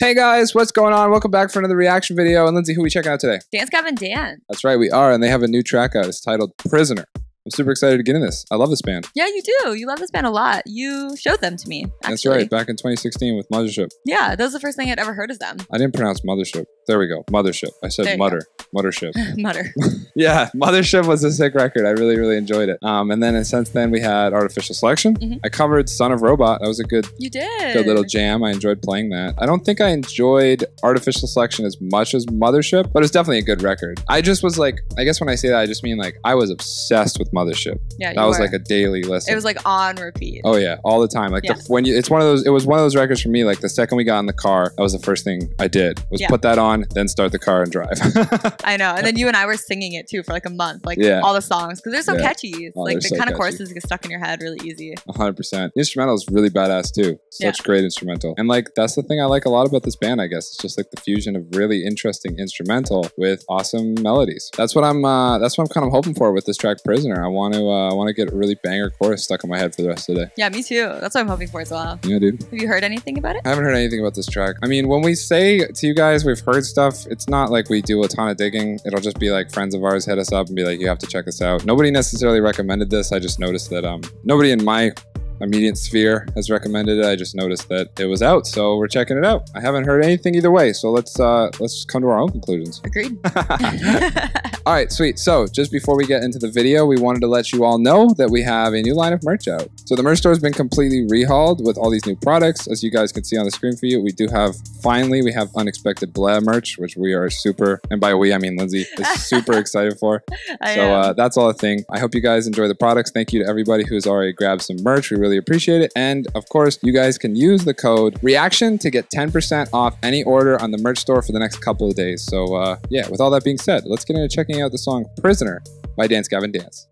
Hey guys, what's going on? Welcome back for another reaction video. And Lindsay, who we checking out today? Dance Gavin Dance. That's right, we are, and they have a new track out. It's titled Prisoner. I'm super excited to get in this. I love this band. Yeah, you do. You love this band a lot. You showed them to me. Actually. That's right, back in 2016 with Mothership. Yeah, that was the first thing I'd ever heard of them. I didn't pronounce Mothership. There we go. Mothership. I said Mutter. Muttership. Mutter. yeah, Mothership was a sick record. I really, really enjoyed it. Um, and then since then, we had Artificial Selection. Mhm. I covered Son of Robot. That was a good, You did. good little jam. I enjoyed playing that. I don't think I enjoyed Artificial Selection as much as Mothership, but it's definitely a good record. I just was like, I guess when I say that, I just mean like I was obsessed with Mothership. Yeah, That was were. like a daily listen. It was like on repeat. Oh yeah, all the time. Like Yeah. the, when you, it's one of those. It was one of those records for me. Like the second we got in the car, that was the first thing I did was Yeah. put that on, then start the car and drive. I know. And then you and I were singing it too for like a month, like Yeah. all the songs, because they're so catchy. Oh, like the so kind of choruses get stuck in your head really easy. 100%. The instrumental is really badass too. Such great instrumental. And like that's the thing I like a lot about this band, I guess. It's just like the fusion of really interesting instrumental with awesome melodies. That's what I'm uh that's what I'm kind of hoping for with this track Prisoner. I want to uh I want to get a really banger chorus stuck in my head for the rest of the day. Yeah, me too. That's what I'm hoping for as well. Yeah, dude. Have you heard anything about it? I haven't heard anything about this track. I mean, when we say to you guys we've heard stuff, it's not like we do a ton of digging. It'll just be like friends of ours hit us up and be like, you have to check this out. Nobody necessarily recommended this. I just noticed that um nobody in my immediate sphere has recommended it. I just noticed that it was out, so we're checking it out. I haven't heard anything either way, so let's uh let's come to our own conclusions. Agreed. All right, sweet. So, just before we get into the video, we wanted to let you all know that we have a new line of merch out. So, the merch store has been completely rehauled with all these new products. As you guys can see on the screen for you, we do have finally we have unexpected blah merch, which we are super, and by we I mean Lindsay is super excited for. I So uh, that's all a thing. I hope you guys enjoy the products. Thank you to everybody who's already grabbed some merch. We really appreciate it. And of course, you guys can use the code reaction to get 10% off any order on the merch store for the next couple of days. So uh, yeah, with all that being said, let's get into checking out the song Prisoner by Dance Gavin Dance.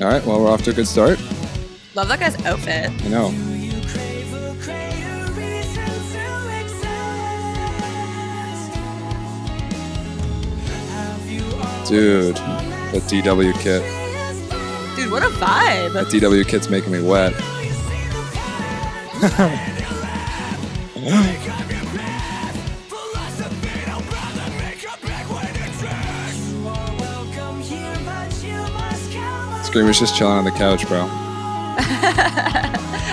All right, well, we're off to a good start. Love that guy's outfit. I know. Dude, the DW kit. Dude, what a vibe. That DW kit's making me wet. Screamer's just chilling on the couch, bro.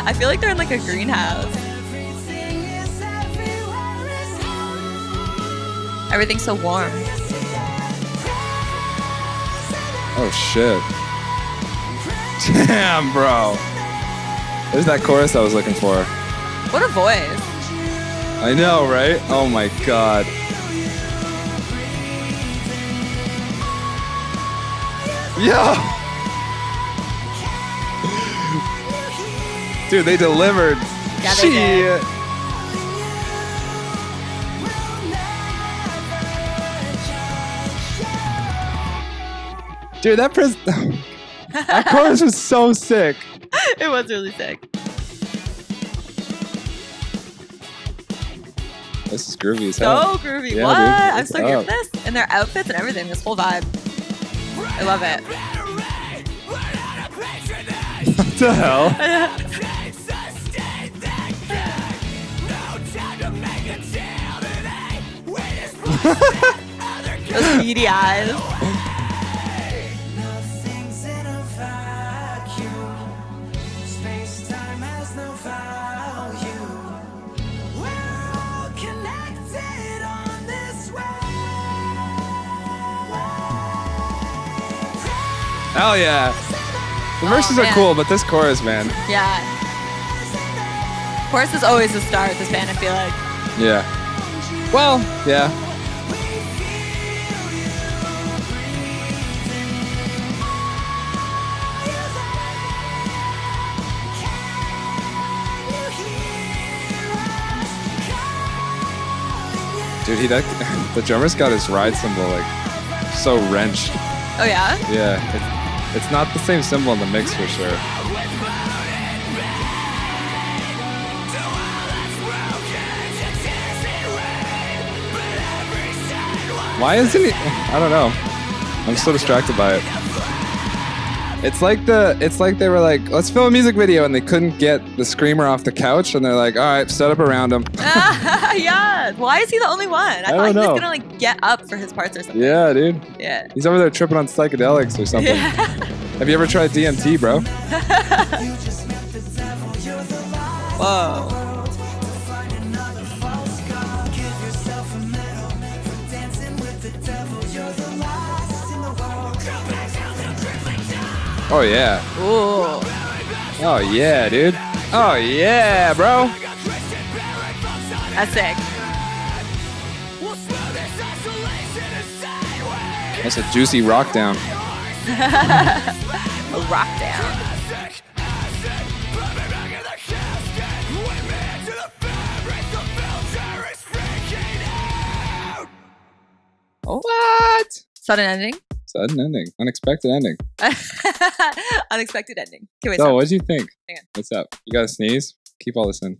I feel like they're in like a greenhouse. Everything's so warm. Oh shit. Damn, bro. There's that chorus I was looking for. What a voice. I know, right? Oh my god. Yo! Dude, they delivered. Yeah, they. Shit. Dude, that pres- that chorus was so sick. it was really sick. This is groovy as hell. So groovy. Yeah, what? dude, I'm so here up. for this. And their outfits and everything. This whole vibe. I love it. What the hell? Those beady eyes. Hell yeah. The verses oh, are cool, but this chorus, man. Yeah. Chorus is always the star of this band, I feel like. Yeah. Well, yeah. Dude, he that the drummer's got his ride cymbal like so wrenched. Oh, yeah? Yeah, it's, it's not the same cymbal in the mix for sure. Why isn't he? I don't know. I'm so distracted by it. It's like the it's like they were like, let's film a music video and they couldn't get the screamer off the couch and they're like, all right, set up around him. yeah. Why is he the only one? I, thought don't he was know. gonna like get up for his parts or something. Yeah, dude. Yeah. He's over there tripping on psychedelics or something. Yeah. Have you ever tried DMT, bro? Whoa. Oh yeah. Ooh. Oh yeah, dude. Oh yeah, bro. That's sick. That's a juicy rock down. A rock down. Oh. What? Sudden ending. Sudden ending. Unexpected ending. Unexpected ending. Okay, wait. So, what'd you think? Hang on. What's up? You gotta sneeze? Keep all this in.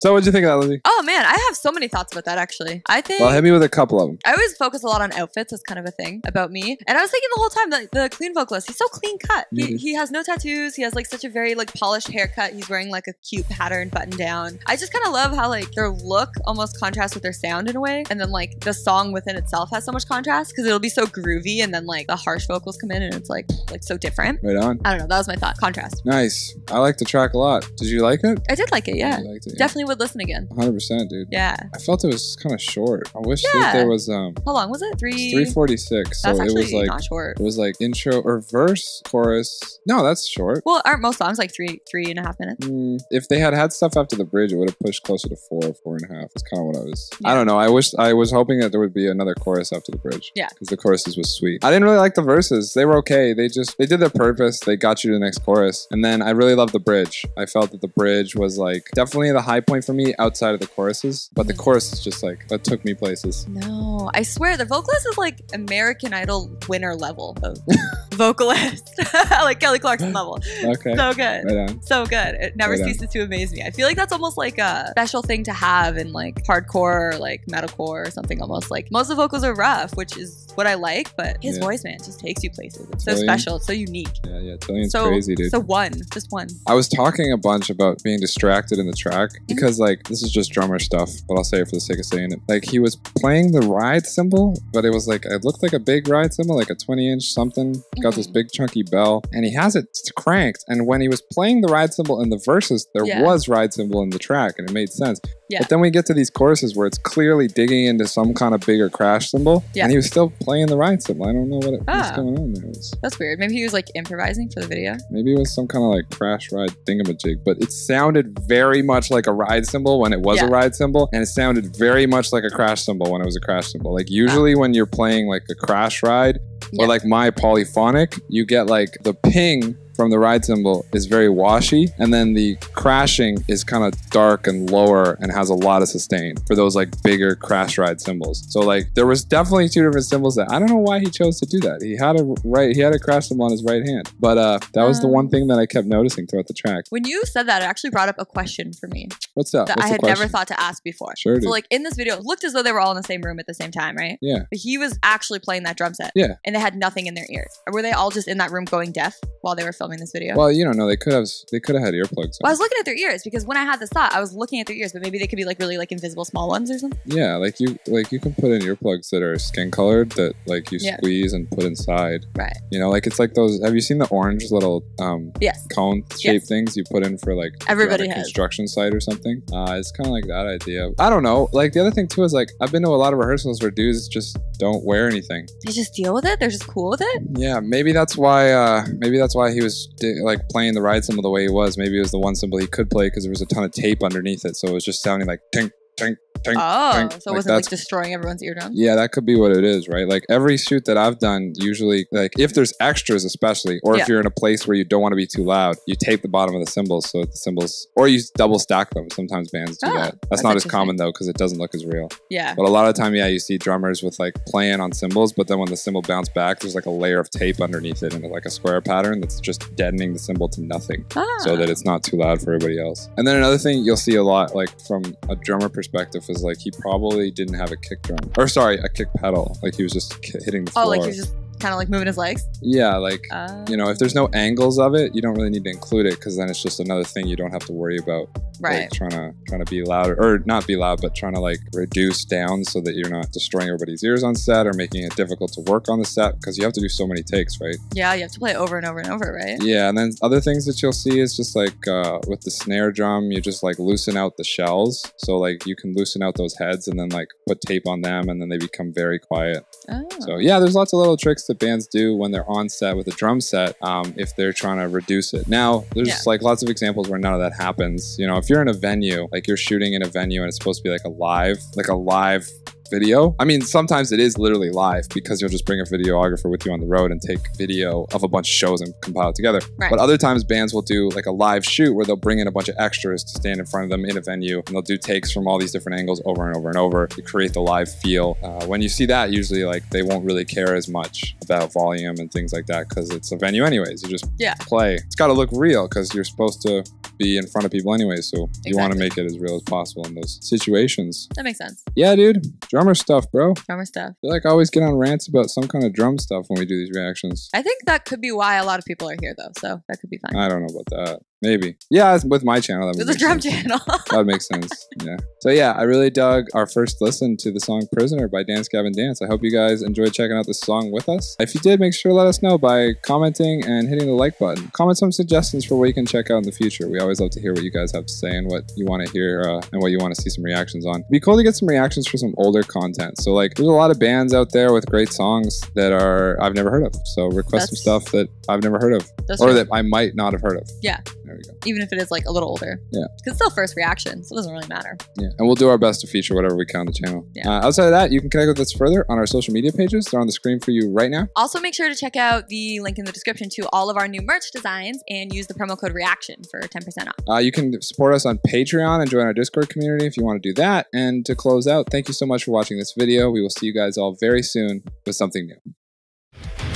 So, what'd you think of that, Lizzie? Oh man, I have so many thoughts about that actually. I think Well, hit me with a couple of them. I always focus a lot on outfits as kind of a thing about me. And I was thinking the whole time that the clean vocalist, he's so clean cut. He, Mhm. he has no tattoos. He has like such a very like polished haircut. He's wearing like a cute pattern button down. I just kind of love how like their look almost contrasts with their sound in a way. And then like the song within itself has so much contrast because it'll be so groovy and then like the harsh vocals come in and it's like like so different. Right on. I don't know. That was my thought. Contrast. Nice. I like the track a lot. Did you like it? I did like it. Yeah. Liked it, yeah. Definitely would listen again. 100%, dude. Yeah. I felt it was kind of short. I wish Yeah. that there was um How long was it? Three. 346. So it was like not short. it was like intro or verse, chorus. No, that's short. Well, aren't most songs like three, three and a half minutes? Mm, if they had had stuff after the bridge, it would have pushed closer to four, four and a half. That's kind of what I was. I don't know. I wish I was hoping that there would be another chorus after the bridge. Yeah. because the choruses was sweet. I didn't really like the verses. They were okay. They just they did their purpose. They got you to the next chorus, and then I really loved the bridge. I felt that the bridge was like definitely the high point for me outside of the choruses, but the Mhm. chorus is just like that took me places. No, I swear the vocalist is like American Idol winner level of vocalist, like Kelly Clarkson level. Okay, So good. right on. So good. It never Right on. ceases to amaze me. I feel like that's almost like a special thing to have in like hardcore or like metalcore or something almost. Like most of the vocals are rough, which is what I like, but his Yeah. voice, man, just takes you places. It's so special. It's so unique. Yeah, yeah, Tilian's so crazy, dude. So one, just one. I was talking a bunch about being distracted in the track Mm-hmm. because, like, this is just drummer stuff, but I'll say it for the sake of saying it. Like, he was playing the ride cymbal, but it was like, it looked like a big ride cymbal, like a 20 inch something. Got this big chunky bell, and he has it cranked. And when he was playing the ride cymbal in the verses, there Yeah. was ride cymbal in the track, and it made sense. Yeah. But then we get to these choruses where it's clearly digging into some kind of bigger crash cymbal, Yeah. and he was still playing the ride cymbal. I don't know what it, what's Ah. going on there. Was, That's weird. Maybe he was like improvising for the video. Maybe it was some kind of like crash ride thingamajig, but it sounded very much like a ride cymbal when it was a ride cymbal, and it sounded very much like a crash cymbal when it was a crash cymbal. Like usually when you're playing like a crash ride Yeah. or like my polyphonic, you get like the ping from the ride cymbal is very washy, and then the crashing is kind of dark and lower and has a lot of sustain for those like bigger crash ride cymbals. So like there was definitely two different cymbals that I don't know why he chose to do that. He had a right, he had a crash cymbal on his right hand, but uh, that was the Um, one thing that I kept noticing throughout the track. When you said that, it actually brought up a question for me What's up? that What's I had question? never thought to ask before. Sure, So like in this video, it looked as though they were all in the same room at the same time, right? Yeah. But he was actually playing that drum set. Yeah. And they had nothing in their ears. Or were they all just in that room going deaf while they were filming this video? Well, you don't know. They could have. They could have had earplugs. Well, I was looking at their ears because when I had this thought, I was looking at their ears, but maybe they could be like really like invisible small ones or something. Yeah, like you, like you can put in earplugs that are skin colored that like you Yeah. squeeze and put inside. Right. You know, like it's like those. Have you seen the orange little um Yes. cone shaped Yes. things you put in for like Everybody on a has. construction site or something? Uh, it's kind of like that idea. I don't know. Like the other thing too is like I've been to a lot of rehearsals where dudes just don't wear anything. They just deal with it. They're just cool with it. Yeah, maybe that's why. Uh, maybe that's why he was di- like playing the ride cymbal the way he was. Maybe it was the one cymbal he could play because there was a ton of tape underneath it, so it was just sounding like tink, tink, Oh, so it Like, wasn't like destroying everyone's eardrums. Yeah, that could be what it is, right? Like every shoot that I've done, usually, like if there's extras, especially, or Yeah. if you're in a place where you don't want to be too loud, you tape the bottom of the cymbals so the cymbals, or you double stack them. Sometimes bands do Ah, that. That's, that's not as common though, because it doesn't look as real. Yeah. But a lot of time, yeah, you see drummers with like playing on cymbals, but then when the cymbal bounce back, there's like a layer of tape underneath it and like a square pattern that's just deadening the cymbal to nothing Ah. so that it's not too loud for everybody else. And then another thing you'll see a lot, like from a drummer perspective, is like he probably didn't have a kick drum, or sorry, a kick pedal. Like he was just hitting the floor. Oh, like just Kind of like moving his legs. Yeah, like Uh, you know, if there's no angles of it, you don't really need to include it because then it's just another thing you don't have to worry about. right. Like trying to trying to be louder or not be loud, but trying to like reduce down so that you're not destroying everybody's ears on set or making it difficult to work on the set because you have to do so many takes, right? yeah, you have to play over and over and over, right? Yeah, and then other things that you'll see is just like uh, with the snare drum, you just like loosen out the shells. So like you can loosen out those heads and then like put tape on them and then they become very quiet. Oh. So yeah, there's lots of little tricks that bands do when they're on set with a drum set um, if they're trying to reduce it. Now there's Yeah. like lots of examples where none of that happens. You know, if you're in a venue, like you're shooting in a venue and it's supposed to be like a live, like a live video. I mean, sometimes it is literally live because you'll just bring a videographer with you on the road and take video of a bunch of shows and compile it together. Right. But other times bands will do like a live shoot where they'll bring in a bunch of extras to stand in front of them in a venue and they'll do takes from all these different angles over and over and over to create the live feel. Uh, when you see that, usually like they won't really care as much about volume and things like that because it's a venue anyways. You just Yeah. play. It's got to look real because you're supposed to be in front of people anyway. So you want to make it as real as possible in those situations. that makes sense. Yeah, dude. Drummer stuff, bro. Drummer stuff. feel like I always get on rants about some kind of drum stuff when we do these reactions. I think that could be why a lot of people are here, though. So that could be fine. I don't know about that. Maybe. Yeah, with my channel. That would With a drum sense. channel. That makes sense. Yeah. So yeah, I really dug our first listen to the song "Prisoner" by Dance Gavin Dance. I hope you guys enjoyed checking out this song with us. If you did, make sure to let us know by commenting and hitting the like button. Comment some suggestions for what you can check out in the future. We always love to hear what you guys have to say and what you want to hear uh, and what you want to see some reactions on. It'd be cool to get some reactions for some older content. So like, there's a lot of bands out there with great songs that are I've never heard of. So request some stuff that I've never heard of That's or true. that I might not have heard of. Yeah. There we go. Even if it is like a little older. Yeah. Because it's still first reaction, so it doesn't really matter. Yeah, and we'll do our best to feature whatever we can on the channel. Yeah. Uh, outside of that, you can connect with us further on our social media pages. They're on the screen for you right now. Also, make sure to check out the link in the description to all of our new merch designs and use the promo code REACTION for 10% off. Uh, you can support us on Patreon and join our Discord community if you want to do that. And to close out, thank you so much for watching this video. We will see you guys all very soon with something new.